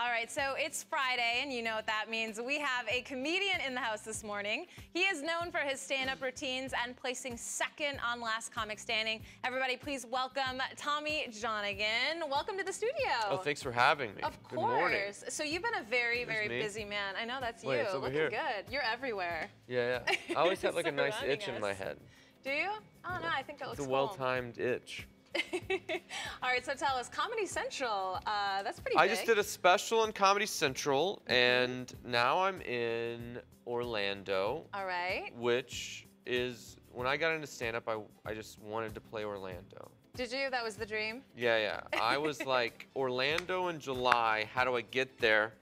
All right, so it's Friday, and you know what that means. We have a comedian in the house this morning. He is known for his stand up routines and placing second on Last Comic Standing. Everybody, please welcome Tommy Johnagin. Welcome to the studio. Oh, thanks for having me. Of Good morning. course. So you've been a very, very me. busy man. I know that's Wait, you. it's over Looking here. good. You're everywhere. Yeah, yeah. I always have like a nice itch in my head. Do you? Oh no, I think that looks It's a well-timed itch. All right, so tell us, Comedy Central. Uh, that's pretty I big. just did a special on Comedy Central, and now I'm in Orlando, All right. which is when I got into stand-up, I I just wanted to play Orlando. Did you? That was the dream. Yeah, yeah. I was like, Orlando in July. How do I get there?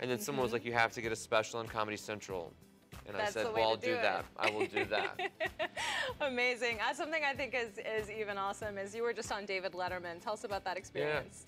And then someone was like, you have to get a special on Comedy Central. And That's I said, well, I'll do do that. I will do that. Amazing. Uh, something I think is, is even awesome is you were just on David Letterman. Tell us about that experience.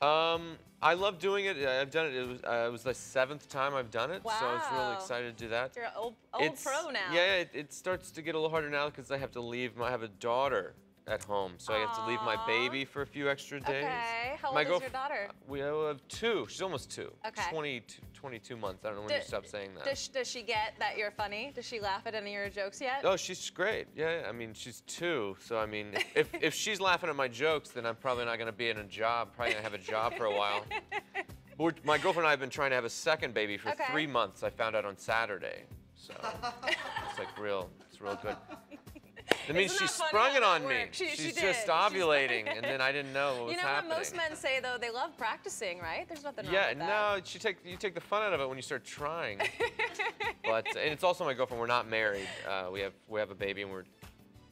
Um, I love doing it. I've done it. It was, uh, it was the seventh time I've done it, so I was really Wow. excited to do that. You're an old, old it's, pro now. Yeah, it, it starts to get a little harder now because I have to leave. My, I have a daughter at home, so I have to leave my baby for a few extra days. Okay. How My old is your daughter? We have two. She's almost two. Okay. 22, 22 months. I don't know when Do- you stop saying that. Does, does she get that you're funny? Does she laugh at any of your jokes yet? Oh, she's great. Yeah, yeah, I mean, she's two, so I mean, if, if she's laughing at my jokes, then I'm probably not going to be in a job. Probably going to have a job for a while. We're- my girlfriend and I have been trying to have a second baby for Okay. three months. I found out on Saturday, so it's like real. It's real good. That means Isn't she that sprung it on me. She- she she's did. just ovulating, and then I didn't know what was you know happening. what most men say though? They love practicing, right? There's nothing wrong Yeah, with that. Yeah, no, you take you take the fun out of it when you start trying. but and it's also my girlfriend. We're not married. Uh, we have we have a baby and we're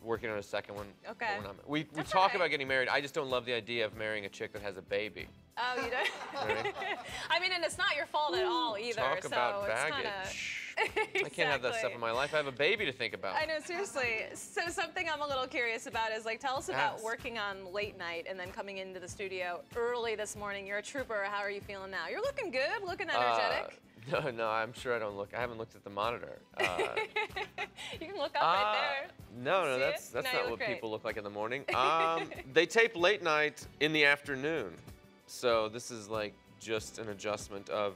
working on a second one. Okay. we we That's talk right. about getting married. I just don't love the idea of marrying a chick that has a baby. Oh, you don't? Right? I mean, and it's not your fault at all either. Talk so about baggage. Kinda... I can't have that stuff in my life. I have a baby to think about. I know, seriously. So something I'm a little curious about is like, tell us about Yes. working on late night and then coming into the studio early this morning. You're a trooper. How are you feeling now? You're looking good, looking energetic. Uh, no, no, I'm sure I don't look. I haven't looked at the monitor. Uh, you can look up uh, right there. No, no, See that's it? that's No, not what great. people look like in the morning. Um, they tape late night in the afternoon, so this is like just an adjustment of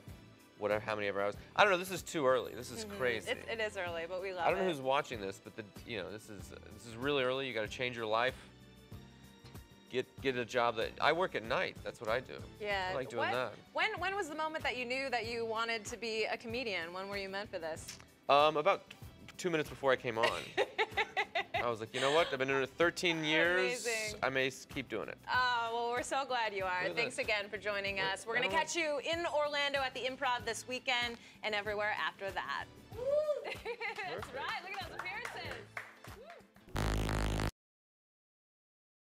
whatever how many ever hours. I don't know. This is too early. This is crazy. It, it is early, but we love I don't know it. who's watching this, but the you know this is this is really early. You got to change your life. Get get a job that I work at night. That's what I do. yeah. I like doing when, that. When, when was the moment that you knew that you wanted to be a comedian? When were you meant for this? Um, about two minutes before I came on, I was like, you know what? I've been doing it 13 years. Amazing. I may keep doing it. Oh, well, we're so glad you are. Thanks this. again for joining Look, us. We're going to catch you in Orlando at the Improv this weekend and everywhere after that.